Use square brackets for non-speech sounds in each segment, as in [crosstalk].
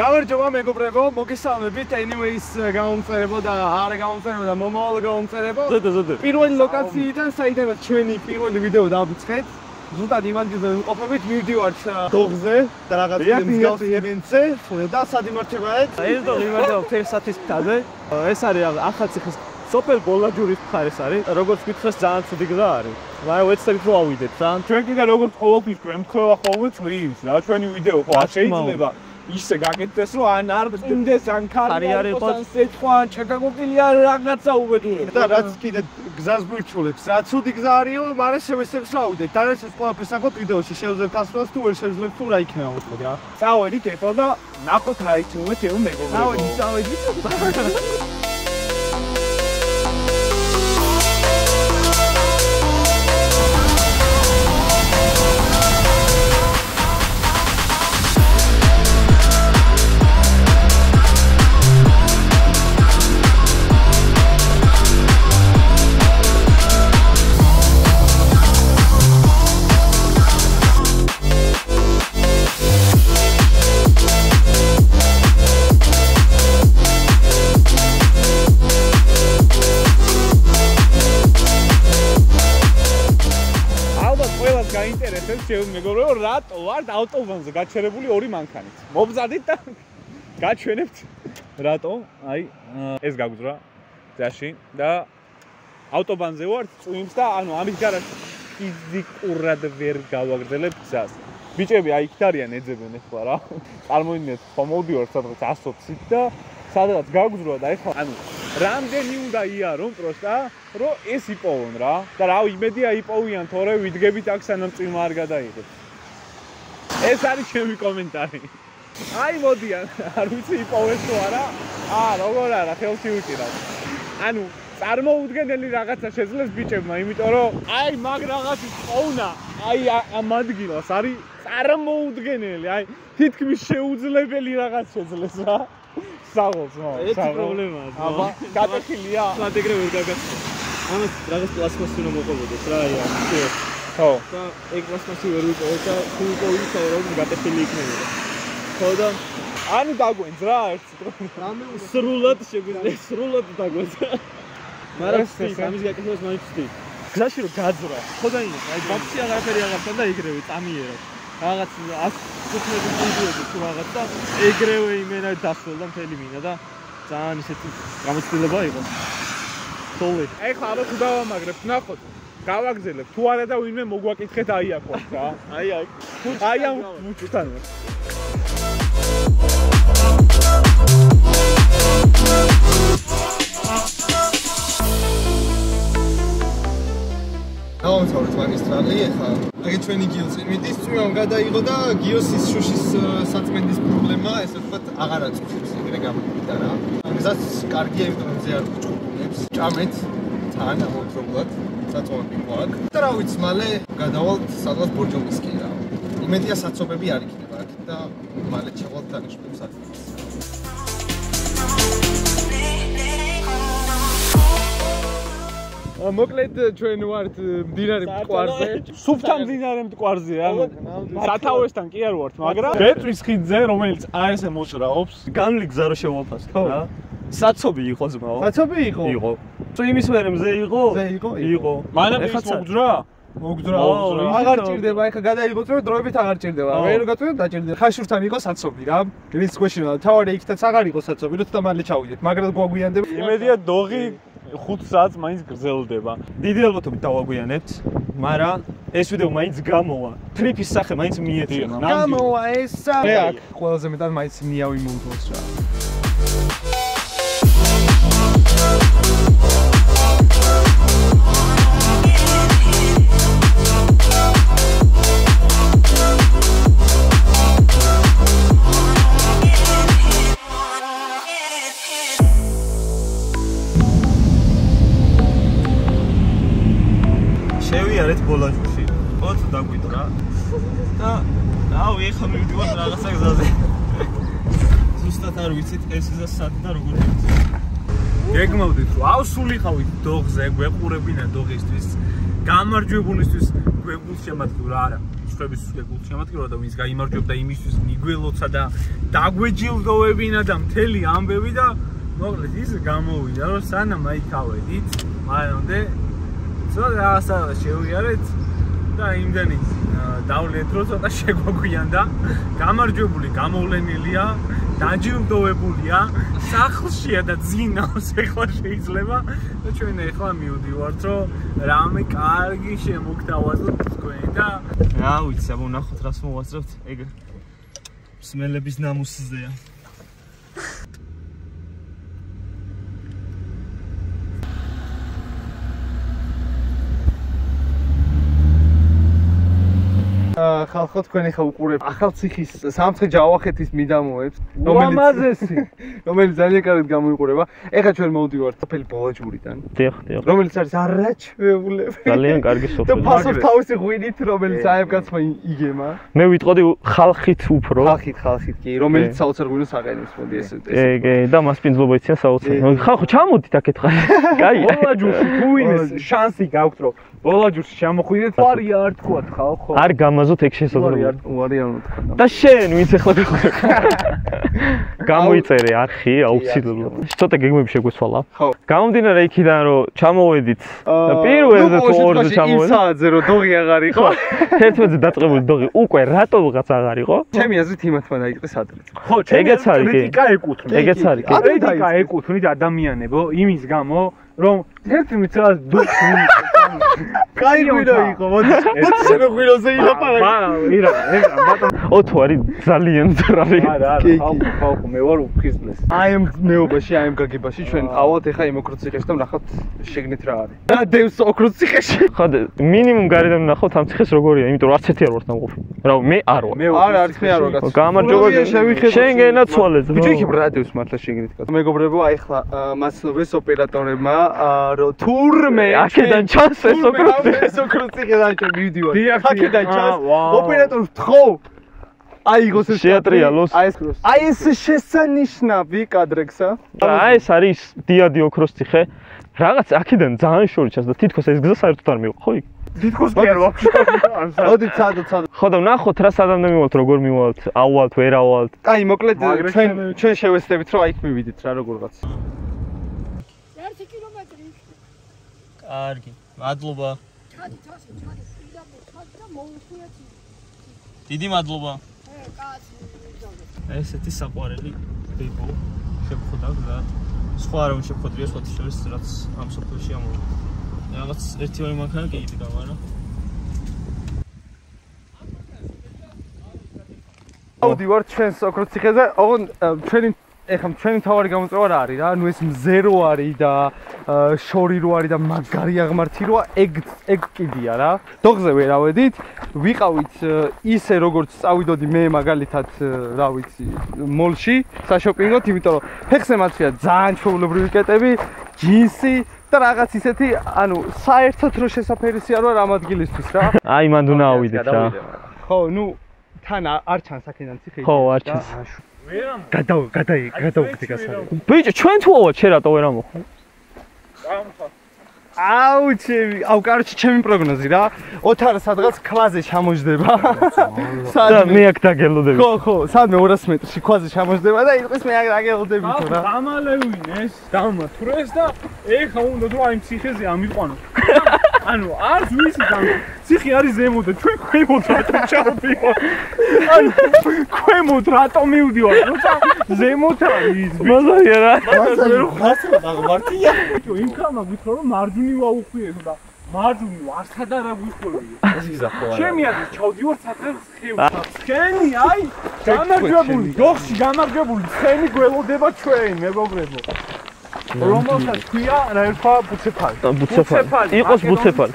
გამარჯობა მეგობრებო, მოგესალმებით Anyways გამომწერებო და არ გამომწერებო და მომავალ გამომწერებო. ზედა ზედა. პირველი ლოკაციიდან საიდანაც ჩვენი პირველი ვიდეო დავიწყეთ. ზუსტად იმანჯზე ვიმყოფებით, მივდივართ დოღზე და რაღაც მსგავს ევენტზე და სად იმართებათ? ეს დოღი იმართება ფერსათის ფთაზე. ეს არის ახალციხის სოფელ ბოლაჯურის მხარეს არის. როგორც გითხეს ძალიან ცუდი გზა არის. მაგრამ ვეცდებით რომ ავიდეთ რა. ჩვენ კიდე როგორც ყოველთვის ჩვენ ხოლმე წვიმს რა ჩვენი ვიდეო ხო არ შეიძლება ისე გაკეთდეს რომ ან არ წინდეს ან ქარი არ იყოს. ან სიტყვა ან ჩაკაგობილი არ რაღაცა უბედური და რაც კიდე გზას გვირჩულებს რა ცუდი გზა არისო მაგრამ შევესწრებს რა უდეთ და ეს ყველაფერს ახოთ ვიდეოში შევძლებთ ასრულოს თუ ვერ შევძლებთ თუ რა იქნება მოკლედ რა. წავედით ეხლა და ნახოთ რა იცნობთ ემ მეგობრებო. წავედით წავედით გაინტერესებს შევ მეგობრებო რატო ვართ ავტობანზე გაჩერებული ორი მანქანით. მობზადით და გაჩვენებთ. რატო? აი ეს გაგვძრა ძაში და ავტობანზე ვართ წვიმს და ანუ ამის გარანტი ფიზიკურად ვერ გავაგრძელებ გზას. ბიჭები აი იქ არიან ეძებენ ახლა რა. წარმოიდგინეთ ხომ მოვდივარ სადღაც 120-ით და სადღაც გაგვძრა და ეხლა ანუ რამდენი უნდა იარონ პროსტა რომ ეს იპოვონ რა? და რა იმედია იპოვიან თორე ვიდგებით აქ სანამ წვიმა არ გადაიღებს ეს არის ჩემი კომენტარი. აი მოდიან [laughs] არ ვიცი იპოვეს თუ არა. აა როგორ არა ხელში უჭირავს ანუ წარმოუდგენელი რაღაცა შეძლეს ბიჭებმა იმიტომ რომ აი მაგ რაღაცის პოვნა აი ამ ადგილას არის წარმოუდგენელი აი თითქმის შეუძლებელი რაღაც შეძლეს რა საღოლს რა ეს პრობლემაა აბა გატეხილია სანდეგრე ვერ გაგაცნო ამას რაღაც პლასმასი უნდა მოყოლოდეს რა აი ასე ხო. და ეგ პლასმასი ვერ ვიყო და თუ ვიყო რომ გატეხილი იქნებოდა ხო და ანუ დაგვენს რა ერთ რამე სრულად შეგვიძლია სრულად დაგვენს მაგრამ ამის გაკეთებას მაინც ვთქვი გზაში რომ გაძრა ხო და ის აი ბაქცია რაღაცები აღართან და იგრევე წამიერო რაღაც 115 პუნქტი თუ რაღაც და ეგრევე იმენა დასვლა მთელი მინა და ძალიან ისეთი გამოცდილება იყო. თოლე. აი ხა ალბათ დავამაგრებ, ნახოთ. გავაგზელებ. თუ არა და ვინმე მოგვაკითხეთ აი აქ ვარ რა. აი აი. აი ამ მუჭთან ვარ. დავამთავრეთ მაგისტრალი ახლა აი ჩვენი გიოსი მიდის წვიმამ გადაიღო და გიოსის შუშის საწმენდის პრობლემა ესე ვთქვათ აღარ აწუხებს ეგრე გამოვიდა რა. გზას კარგია იმიტომ რომ ზე არ ჭუბუნებს ჭამეთ თან ამოთრობლად საწმენდი გვაქვს. და რა ვიცი მალე გადავალთ სადღაც ბორჯომისკი რა. იმედია საცობები არ იქნება აქ და მალე ჩავალთ დანიშნულებს ადგილს მოკლედ ჩვენ ვართ მდინარე მტკვარზე. სუფთა მდინარე მტკვარზე, ანუ სათავესთან კი არ ვართ, მაგრამ ბეტრის ხიდზე, რომელიც აესე მოშრაობს, განლი გზა რო შევაფასო რა. საცობი იყო ძმაო. საცობი იყო? იყო. წვიმის მერე მზე იყო? ზე იყო? იყო. მანამ ის მოგძრა? მოგძრა. აღარ ჭირდება, ეხა გადაიღოთ რომ დროებით აღარ ჭირდება. ვერ გაწვევ დაჭირდება. ხაშურთან იყო საცობი რა. გრის question-ა. თავარი იქითაც აღარ იყო საცობი, რომ თვითონ მალე ჩავიდეთ. მაგრამ გვაგვიანდება. იმედია დოღი 5 საათს მაინც გრძელდება. დიდი ალბათობით დავაგვიანებთ, მაგრამ ეს ვიდეო მაინც გამოვა. ტრიპის სახე მაინც მიეწია. გამოვა ეს. მე აქ ყველაზე მეტად მაინც მიავი მომთოს რა. ეს ისა სად და როგორ ვიცით. გეგმავდით რომ აუ სული ხავით დოღზე გვეყურებინა დოღისთვის. გამარჯვებულისთვის გვეგულს შემატკივრა არა. შვების გულში შემატკივრა და ვინც გაიმარჯვებდა იმისთვის ნიგველოცა და დაგვეჯილდოვებინა და მთელი ამბები და მოკლედ ის გამოვიდა რომ სანამ აიქავედით მანამდე ცოტა რაღაცა შევიარეთ და იმდენი დავლეთ რომ ცოტა შეგვაგვიანდა გამარჯვებული გამოვლენილია დაჯილდოვებულია სახლშია და ძინავს [laughs] ეხლა შეიძლება. და ჩვენ ეხლა მივდივართ რომ რამე კარგი შემოგთავაზოთ თქვენ და რა ვიცი აბა ნახოთ რას მოვასწრებთ ეგ სმელების ნამუსზეა ხალხო თქვენი ხა უყურებ. ახალციხის სამცხე ჯავახეთის მიდამოებს რომელი [laughs] რომელიც ძალიან კარგად გამოიყურება. ეხლა ჩვენ მოვდივართ სოფელი ბოლაჯურიდან დიახ დიახ. რომელიც არის არაჩვეულები. ძალიან კარგი და სოფელი ფასოს თავისი ღვინით რომელიც აი ამ კაცმა იგემა. მე ვიტყოდი ხალხით უფრო. ხალხით ხალხით კი რომელიც საოცარ ღვინოს აყენებს მოდი ეს ეგ და მასპინძლობა იციან საოცარი. ხალხო ჩამოდით აქეთ ხარ. [laughs] კაი. ბოლაჯურში თუ ვინეს შანსი გაქვთ რომ ბოლაჯურში ჩამოხვიდეთ ვარია არ თქვათ ხალხო. არ გამაზოთ ეგ შესაძლებელი ვარია არ თქვა და შენ ვინც ახლა [laughs] გამოიწერე არხი აუცილებლად. ცოტა გეგმები შეგვეცვალა. ხო. გამომდინარე იქიდან რომ ჩამოვედით. და პირველზე თუ ორზე ჩამოვედით. საათზე რომ დოღი აღარ იყო. 11-ზე დაწყებული დოღი უკვე რატოღაც აღარ იყო? ჩემი აზრით იმათმა დაიწყეს ადრე ხო ეგეც არის კი კრიტიკა ეკუთვნით ეგეც არის კი კრიტიკა ეკუთვნით ადამიანებო იმის გამო რომ ერთ მიცას დუქს [laughs] კაი ღვინო იყო მოდი [laughs] მოდი შენ ღვინოზე ილაპარაკე მაგრამ ირა ეგ ბატონ ოთო არის ძალიან ძრარი არა კი, არა ხალხო ხალხო მე ვარ უფხიზლეს აი ამ მეობაში, აი ამ გაგებაში ჩვენ ყავთ ეხა იმ ოქროციხეში და ნახავთ შეგნით რა არის. და დევს ოქროციხეში. ხოდ მინიმუმ გარედან ნახავთ ამ ციხეს როგორია იმიტომ რომ არც ერთი არ ვარ დამყოფი რა მე არ ვარ არა, არის მე არ ვარ კაცო. გამარჯობა შევიხედოთ. შენ გენაცვალეთ ბიჭო იქ რა დევს მართლა შეგნით კაცო. მეგობრებო, აი ხლა მასნობის ოპერატორებმა რომ თურმე აქედან ჩანს ეს ოქროციხე. ეს ჩვენ მივდივართ. დიახ, აქედან დიახ. ჩანს. აა, ვაუ. ოპერატორს თხოვ. აიღოს ეს შეატრიალოს. აი ეს აი ეს შესანიშნავი კადრექსა. აი ეს არის დიადი ოქროს ციხე რაღაც აქედან ძალიან შორი ჩანს და თითქოს ეს გზა საერთოდ არ მიიღო ხო იქ თითქოს კი არ ვაფშე მოდი ცადო ცადო. ხო და ნახოთ რა სადამდე მივალთ როგორ მივალთ აუვალთ ვერ აუვალთ აი მოკლედ ჩვენ ჩვენ- შევეცდებით რომ აი იქ მივიდით რა როგორღაც. 1 კილომეტრი კარგი მადლობა ჩადი თასე ჩადი პირდა მოხდი და მოუხვიეთი დიდი მადლობა. ესეთი საყვარელი ბებო შეგხვდა და სხვა რომ შეგხვდია სხვა შორის რაც ამ სოფელში ამოვა რაღაც ერთი ორი მანქანა კი იდგა მაგრამ ავდივარ ჩვენს ოქროციხეზე, ოღონ ა, ჩვენი ეხლა ჩვენი თავარი გამოწვევა რა არის რა? ნუ ეს მზერო არის და შორი რო არის და მაგარი აღმართი როა, ეგ ეგ კიდია რა. დოღზე ვერავედით, ვიყავით ა, ისე როგორც წავიდოდი მე მაგალითად რა ვიცი, მოლში, საშოპინგოთ, იმიტომ რომ ფეხზე მათია ძალიან ჩვეულებრივი კეტები, ჯინსი და რაღაც ისეთი, ანუ საერთოდ რო შესაფერისი არ ვარ ამ ადგილისთვის რა. აი მანდ უნდა ავიდეთ რა ხო, ნუ თან არ ჩანს აქედან ციხე. ხო, არ ჩანს. ვერამ გადა გადა გადავხდი გასაგები. ბიჭო ჩვენ თუ ავად შენ რატო ვერ ამოხ აუ ჩემი, აუ კარჩი ჩემი პროგნოზი რა. ოთარ სადღაც ქვაზე ჩამოждდება. და მე აქ დაგელოდები. ხო, ხო, სადმე 200 მეტრში ქვაზე ჩამოждდება და იყვის მე აქ დაგელოდები თო რა. გამალევინეს, დამათვრეს და ეხა უნდა თუ აი ციხეზე ამიყვანო. ანუ არ ვიცი და ციხე არის ზემო და ჩვენ ქვემოთ რატომ ჩავდივართ? ანუ ქვემოთ რატომ მივდივართ? როცა ზემოთ არის მაზარია რა. აღმართია. ბიჭო იმ ხალმა გითხრა რომ მარჯვნივ აუხვიეთ და მარჯვნივ არცად არ აგვიხვევია ეს გიზახო ჩემი აზრით ჩავდივარ საერთოდ ხევს ცხენი აი გამარჯვებული დოხში გამარჯვებული ცხენი გველოდება ჩვენ მეგობრებო. რომელსაც ქვია რა ერთხა ბუცეფალი. ბუცეფალი. იყოს ბუცეფალი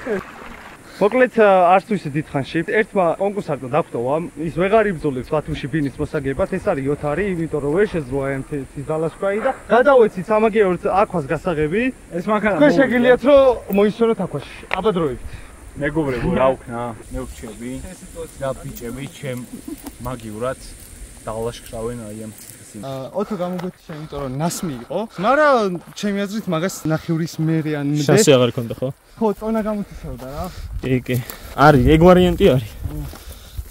მოკლედ არც თუ ისე დიდხანში ერთმა კონკურსანტმა დაგვტოვა ის ვეღარ იბრძოლებს ბათუმში ბინის მოსაგებად. ეს არის იოთარი იმიტომ რომ ვერ შეძლო ამ თეთის დალაშქრაი და გადავეცით სამაგიეროდ აქვას გასაღები. ეს მანქანა თქვენ შეგიძლიათ რომ მოისურვოთ აქვაში აბადროებით მეგობრებო რა ვქნა? მე ვქჩები და ბიჭები ჩემ მაგიურად დალაშქრავენ აი ამ ციხეს ოთო გამოგვეთიშა იმიტომ რომ ნასმი იყო მაგრამ ჩემი აზრით მაგას ნახევრის მერე ან მდე შანსი აღარ ქონდა ხო ხო წონა გამოთიშავდა რა კი კი არის ეგ ვარიანტი არის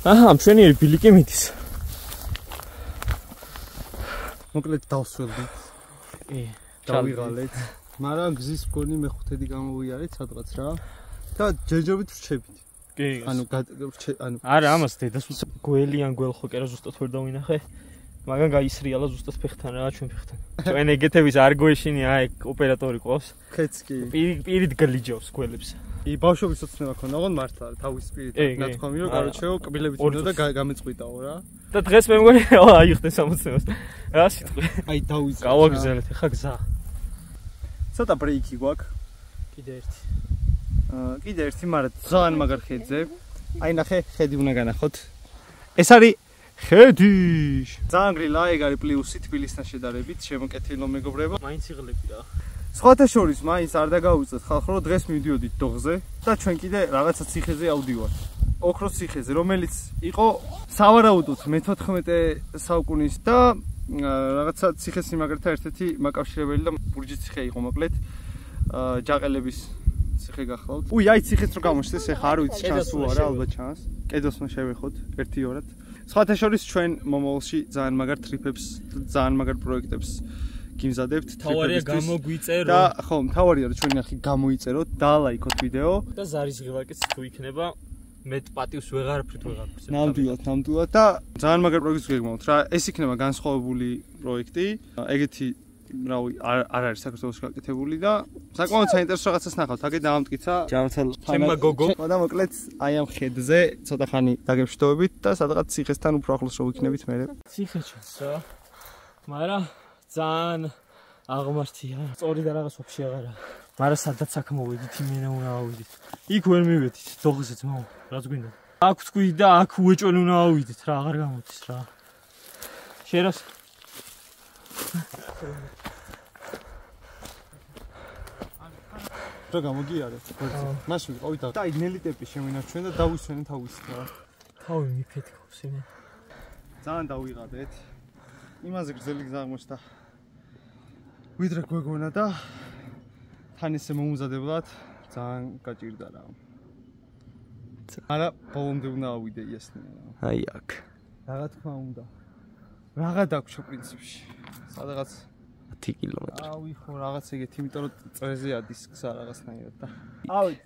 აჰა, მშვენიერი ბილიკი მიდის. მოკლედ დავსველდი. კი. დავიღალეთ. მაგრამ გზის მქონი მეხუთედი გამოვიარეთ სადღაც რა. და ჯერჯერობით რჩებით. კი. ანუ ანუ არა, ამას დედას უც გველიან გველხო კერა ზუსტად ვერ დავინახე. მაგან გაისრიალა ზუსტად ფეხთან რა ჩვენ ფეხთან. ჩვენ ეგეთების არ გვეშინია აი ოპერატორი ყავს. ხეც კი. პირი პირით გლიჯობს გველებს. ი ბავშვობის ოცნება ქონდა, ოღონდ მართლა თავის სპირიტი კი, კი. ნათქვამი რომ კბილებით ორი მინდა და გამეწყვიტაო რა. და დღეს მე მგონი აიხდეს ამოცნებას. რა სიტყვი? აი დავიზრე. გავაგზავნეთ ხა გზა. ცოტა ბრეიკი გვაქვს. კიდე ერთი. აა, კიდე ერთი, მაგრამ ძალიან მაგარ ხედზე. აი ნახე, ხედი უნდა განახოთ. ეს არის ხედი. ძალიან გრილა, ეგ არის პლუსი თბილისთან შედარებით, შემოკეთილო მეგობრებო. მაინც იღლები რა. სხვათა შორის მაინც არ დაგაუწეთ ხალხ, რომ დღეს მივდიოდით დოღზე და ჩვენ კიდე რაღაცა ციხეზე ავდივართ. ოქროს ციხეზე, რომელიც იყო სავარაუდოდ მე-14 საუკუნის და რაღაცა ციხეს სიმაგრეთა ერთ-ერთი მაკავშირებელი და ბურჯი ციხე იყო მოკლედ. ჯაყელების ციხე გახლავთ. უი, აი ციხეც რო გამოჩნდეს, ეხა არ ვიცი ჩანს თუ არა, ალბათ ჩანს. კედელს უნდა შევეხოთ ერთი-ორად. სხვათა შორის ჩვენ მომავალში ძალიან მაგარ ტრიფებს, ძალიან მაგარ პროექტებს გიმზადებთ თავარია გამოგვიწერო და ხო, მთავარია რომ ჩვენი ახი გამოიწეროთ და ლაიქოთ ვიდეო. და ზარის ღილაკიც თუ იქნება მეტ პატივს ვეღარაფრით ვეღარაფრით. ნამდვილად, ნამდვილად და ძალიან მაგარ პროექტს გეგმავთ რა. ეს იქნება განსხვავებული პროექტი. ეგეთი რავი არ არ არის საქართველოს გაკეთებული და საკმაოდ საინტერესო რაღაცას ნახავთ. აქე დაამტკიცა ჯანმრთელ ჩემმა გოგომ. და მოკლედ აი ამ ხედზე ცოტა ხანი დაგემშვიდობებით და სადღაც ციხესთან უფრო ახლოს რო ვიქნებით მე. ციხე ჩვენს რა. მაგრამ ძალიან აღმართია. სწორი და რაღაც ვაფშე აღარა. მაგრამ სადაც აქ მოვედით, იმენა უნდა ავიდით. იქ ვერ მივედით, დოღზე ძმაო, რაც გვინდა. აქ თქვი და აქ უეჭველი უნდა ავიდით რა, აღარ გამოდის რა. შერას რა გამოგიარეთ? მაშინ ვიყავი და აი ნელი ტეპი შემინარჩუნე და დავისვენე თავის რა. თავი მიფეთქავს იმე. ძალიან დავიღადეთ. იმაზე გრძელი გზა აღმოჩნდა. ვიდრე გვეგონა და თან ესე მომზადებლად ძალიან გაჭირდა რა. არა, ბოლომდე უნდა ავიდე იასნია რა. აი აქ. რაღა თქმა უნდა. რაღა დაგვჭო პრინციპში. სადღაც 10 კილომეტრი. ავი ხო რაღაც ეგეთი, იმიტომ რომ წრეზე ადის გზა რაღაცნაირად და ავი.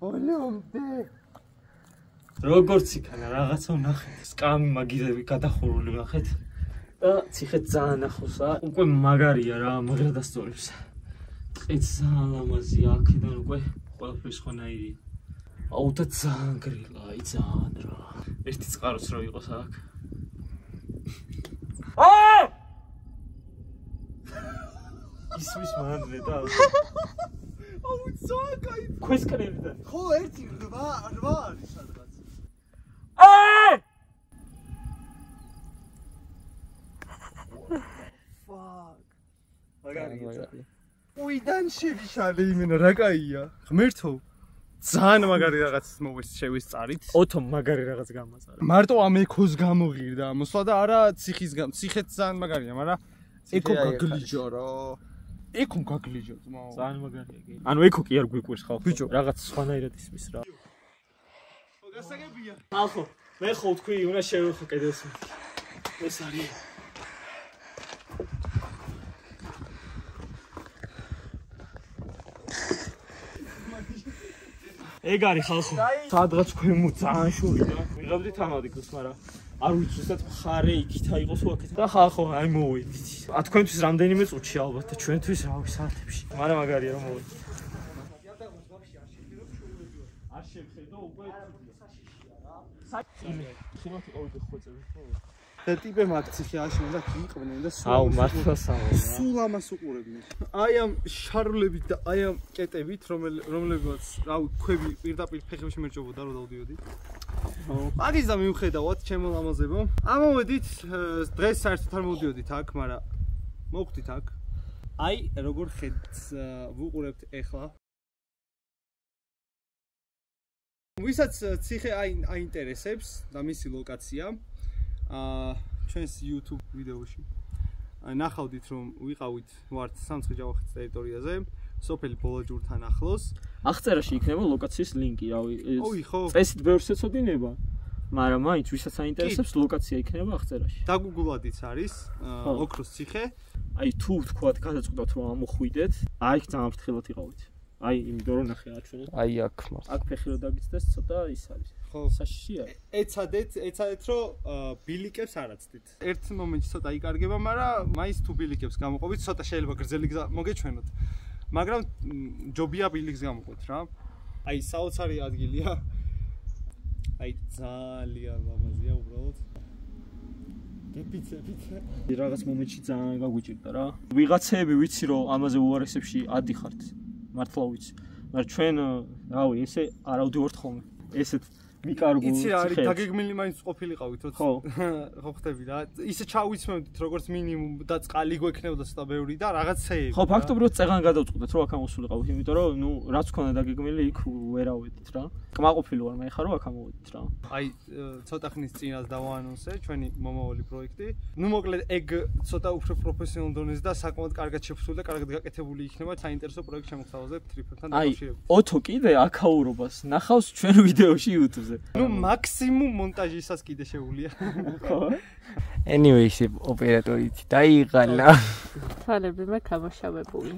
ბოლომდე როგორც იქანა რაღაცა ვნახეთ. სკამი მაგიდები გადახურული ვნახეთ. და ციხე ძალიან ახლოსა. უკვე მაგარია რა, მაგრა დასწორებს. ტყეც ძალიან ლამაზია, აქედან უკვე ყველაფერი სხვანაირია. აუ და ძალიან გრილა, აი ძალიან რა. ერთი წყაროც რო იყოს აქ. აა! ისვის მანამდე და [laughs] აუ ზაგაი ქვის კრებიდან ხო ერთი 8 8 არის სადღაც. აი! Fuck. მაგარია უიდან შევიშალე იმენა რა кайია ღმერთო ძალიან მაგარი რაღაც მოვეს შევის წარით. ოთო მაგარი რაღაც გამაწარა. მარტო ამ ექოს გამოღირდა მოსვლა და არა ციხის გამ ციხეც ძალიან მაგარია, მაგრამ ეკო გაგლიჯო რა. ეკო გაგლიჯო ძმაო. ძალიან მაგარია კი. ანუ ეკო კი არ გვიყვირს ხალხო. ბიჭო. რაღაც სხვანაირად ისმის რა. გასაგებია. ხალხო, მე ხო თქვი, უნდა შევეხო კედელს. ეს არის. ეგ არის ხალხო. სადღაც ქვემო ძალიან შორია. ვიღებდით ამადი გოს, მაგრამ არ ვიცი ზუსტად ხარე იქით აიყო თუ აქეთ. და ხალხო, აი მოვედით. ა თქვენთვის რამდენიმე წუთში ალბათ და ჩვენთვის რავი საათებში. მაგრამ მაგარია რომ მოვედით. არ შევხედო უკვე საჭირო. ხიმათი ყოვდი ხვეწები ხო? და ტიპებმა აქ ციხე აშენენ და იყვნენ და სულ აუ მართლა საღონა სულ ამას უყურებდნენ. აი ამ შარულებით და აი ამ კეტებით რომლებიც რა ვთქვი ქვები პირდაპირ ფეხებში მერჯობოდა რომ დავდიოდი აგის და მივხედავთ ჩემო ლამაზებო ამოვედით დღეს საერთოდ არ მოვდიოდით აქ მაგრამ მოვხდით აქ. აი როგორ ხედს ვუყურებთ ეხლა. ვისაც ციხე აინტერესებს და მისი ლოკაცია აა ჩვენს YouTube ვიდეოში ნახავდით რომ ვიყავით ვართ სამცხე-ჯავახეთის ტერიტორიაზე, სოფელი ბოლაჯურთან ახლოს აღწერაში იქნება ლოკაციის ლინკი, რავი. წესით ბევრს ეცოდინება. მაგრამ მაინც ვისაც აინტერესებს ლოკაცია იქნება აღწერაში. დაგუგულადიც არის ოქროს ციხე აი თუ თქვათ გადაწყვეტოთ რომ ამოხვიდეთ, აი ძალიან ფრთხილად იყავით. აი იმიტომ რომ ნახე აჩვენეთ. აი აქ მარ. აქ ფეხი რო დაგიცდეს ცოტა ის არის. ხო საშიში არის. ეცადეთ ეცადეთ რომ ბილიკებს არაცდით ერთ მომენტში ცოტა იკარგება მაგრამ მაინც თუ ბილიკებს გამოყობით ცოტა შეიძლება გრძელი გზა მოგეჩვენოთ მაგრამ ჯობია ბილიკს გამოყოთ რა აი საოცარი ადგილია აი ძალიან ლამაზია უბრალოდ გეპიცებით რაღაც მომენტში ძალიან გაგვიჭირდა რა. ვიღაცები ვიცი რომ ამაზე უარესებში ადიხართ. მართლა ვიცი. მაგრამ ჩვენ რავი, ესე არავდივართ ხოლმე. ესეთ მიკარგო იცი რა არის დაგეგმილი მაინც ყოფილიყავით ხო. [laughs] ხო ხტები რა ისე ჩავიცმევდით როგორც მინიმუმ და წყალი გვექნებოდა ცოტა ბევრი და რაღაცეები ხო, ფაქტობრივად წეგან გადავწყვეტეთ რომ აქ ამოსულიყავით, იმიტომ რომ ნუ რაც ქონდა დაგეგმილი იქ ვერავედით რა. კმაყოფილი ვარ მე ხარ რომ აქ ამოვედით რა. აი ცოტა ხნის წინას დავაანონსე ჩვენი მომავალი პროექტი. ნუ მოკლედ ეგ ცოტა უფრო პროფესიონალ დონეზე და საკმაოდ კარგად შეფასებული და კარგად გაკეთებული იქნება საინტერესო პროექტ შემოგთავაზებ ტრიფებთან აი, დაკავშირებით. ოთო კიდე აქაურობას ნახავს ჩვენ ვიდეოში YouTube-ზე. ნუ მაქსიმუმ მონტაჟისას კიდე შეუულია. Anyways, ოპერატორით დაიღალა. თვალები მე გამაშავებული.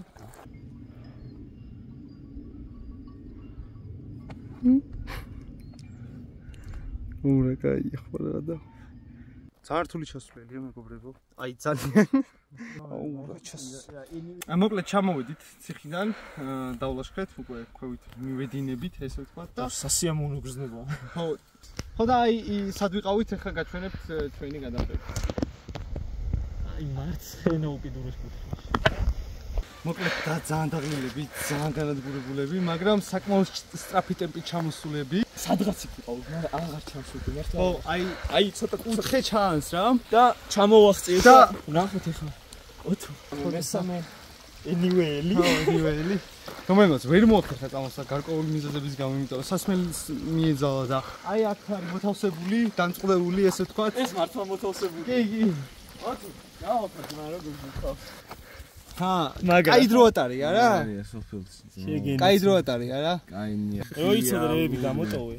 ურა кай ხვალა და ძართული ჩასვლელია მეგობრებო. აი ძალიან [laughs] აუ ჩას. ა მოკლედ ჩამოვედით ციხიდან, დავლაშქრეთ უკვე ქვევით მივედინებით ესე ვთქვა და სასიამოვნო გრძნობა. ხო ხო და აი სად ვიყავით ახლა გაჩვენებთ ჩვენი გადამტები. აი მარცხენა უკიდურეს კუთხეში. მოკლედ და ძალიან დაღლილები, ძალიან განადგურებულები, მაგრამ საკმაოდ სწრაფი ტემპით ჩამოსულები. სადღაც იქ ვიყავ, მაგრამ აღარ ჩამსულდი მართლა. ხო, აი აი ცოტა კუთხე ჩანს რა. და ჩამოვახწიეთ და- ნახოთ ახლა. ოთო, მესამე anyway-ელი. ხო, რიველი. რომელსაც ვერ მოახერხა წამოსა გარკვეული მიზეზების გამო, იმიტომ რომ სასმელს მიეძალა და აი აქ არის მოთავსებული, დამწყდეული ესე ვთქვათ. ეს მართლა მოთავსებული. კი, კი. ოთო, გავაფრთხ მაგრამ როგორ გიქავს. ჰა, მაგრამ- კაი დრო ატარი არა? არია სოფელში. შეგენი. კაი დრო ატარი არა? კაინია. როიცოდა რეები გამოტოვე.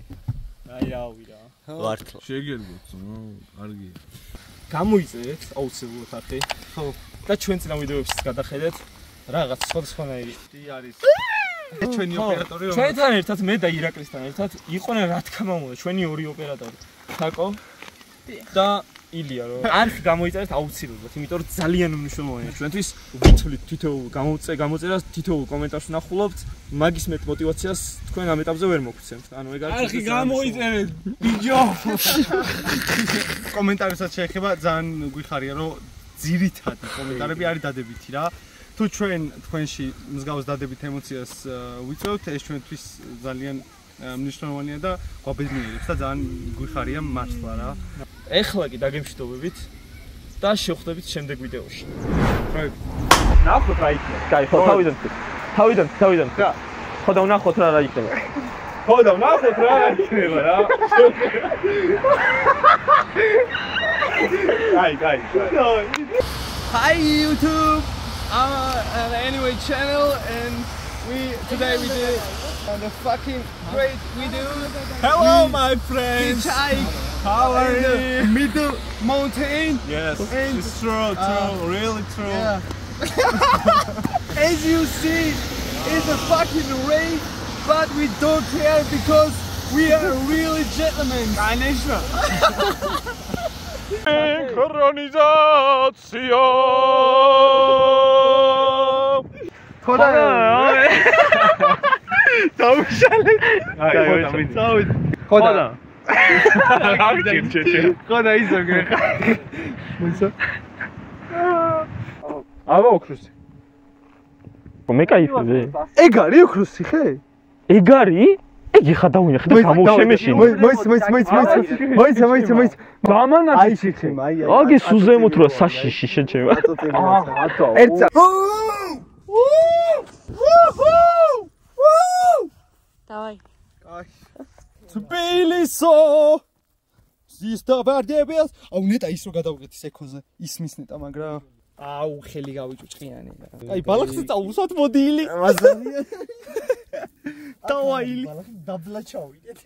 აი რავი რა. ვართლა. შეგერგოთ, ნო, კარგია. გამოიწეთ აუცილებლად ახე. ხო. და ჩვენ წინა ვიდეოებშიც გადახედეთ რაღაც სხვადასხვანაირი. კი არის. ჩვენი ხო, ოპერატორი რომ ჩვენთან ერთად მე და ირაკლისთან ერთად იყვნენ რა თქმა უნდა ჩვენი ორი ოპერატორი. თაკო და ილია რომ არხი გამოიწერეთ აუცილებლად, იმიტომ რომ ძალიან მნიშვნელოვანია ჩვენთვის. ვითვლით თითოეულ გამოწე გამოწერას, თითოეულ კომენტარს ვნახულობთ. მაგის მეტ мотиваციას თქვენ ამ ეტაპზე ვერ მოგცემთ. ანუ ეგ არის არხი გამოიწერეთ. ბიჯო. [laughs] კომენტარებსაც შეეხება ძალიან გვიხარია რომ ძირითადი კომენტარები არის დადებითი რა. თუ ჩვენ თქვენში მსგავს დადებით ემოციას ვიწევთ, ეს ჩვენთვის ძალიან მნიშვნელოვანია და გვაბედნიერებს და ძალიან გვიხარია მართლა რა. ეხლა კი დაგემშვიდობებით და შევხვდებით შემდეგ ვიდეოში. პროექტი. ნახოთ რა იქნება. კაი, ხო, თავიდან. თავიდან, თავიდან. რა. ხო და ვნახოთ რა რა იქნება. ხო და ვნახოთ რა რა იქნება რა. კაი, კაი. Hi YouTube. I'm uh, an anyway channel and we today we did uh, the fucking great we do. Hello my friends. How are you? middle mountain. Yes, and, it's true, uh, true, uh, really true. Yeah. [laughs] As you see, it's a fucking rain, but we don't care because we are really gentlemen. Конечно. Синхронизация. Хода. Там шалит. აგდენ ჩეჩე. ხოდა იზოგე ხა. მოიცა. აბა ოქრუსი. მე кайფზე. ეგარი ოქრუსი ხე? ეგარი? ეგი ხა დავინახე და გამოშემეშინე. მოიც მოიც მოიც მოიც მოიც მოიც მოიც გამანათი ხიხი. აგი სუზემოთ რა საშიში შეჩევა. ატო. ერთსა. Давай. Ай. თბილისო! ზისტაბარდებელს აუ ნეტა ის რო გადავგეთ ის ეკოზე ისმის ნეტა მაგრამ აუ ხელი გავიჭუჭყიანი აი ბალახზე წავუსვათ მოდილი. [laughs] დავაილი. დაბლა ჩავიდეთ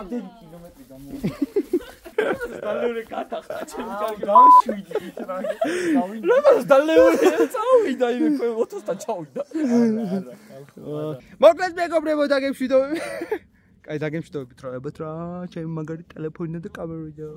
ამდენი კილომეტრი გამო დალეური გადახდა ჩემი კარგი. დავშვიდი რა რა დალეური წავიდა იმ ქვე 20-თან ჩავიდა. მოკლედ მეგობრებო დაგემშვიდობები. [laughs] კაი დაგემშვიდობებით რა ებათ რა ჩემი მაგარი ტელეფონი და კამერა